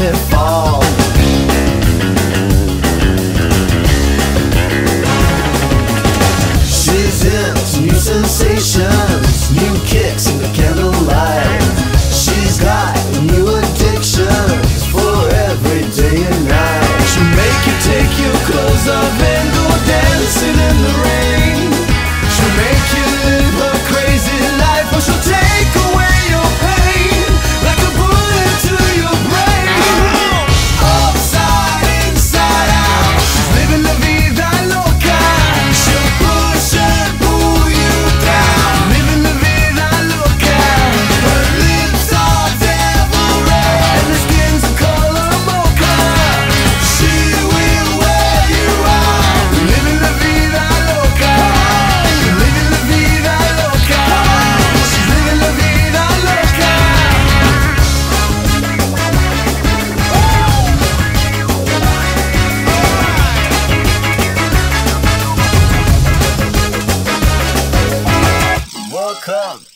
me fall. She's in some new sensation.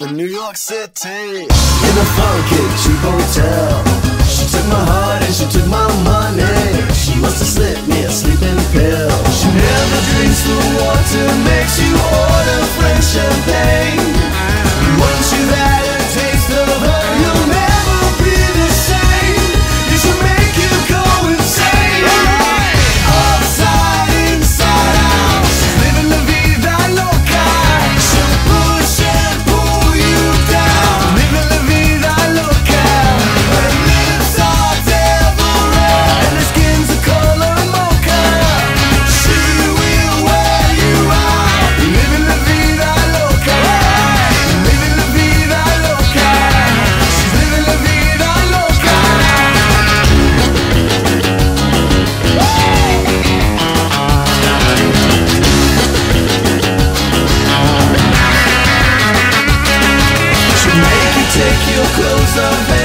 In New York City in a funky cheap hotel. She took my heart and she took my money. something